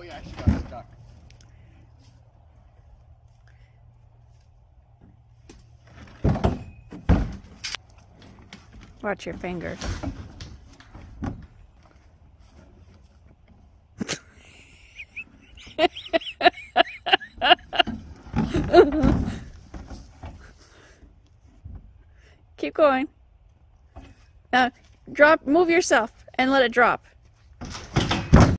Oh yeah, she got stuck. Watch your fingers. Keep going. Now, drop, move yourself and let it drop.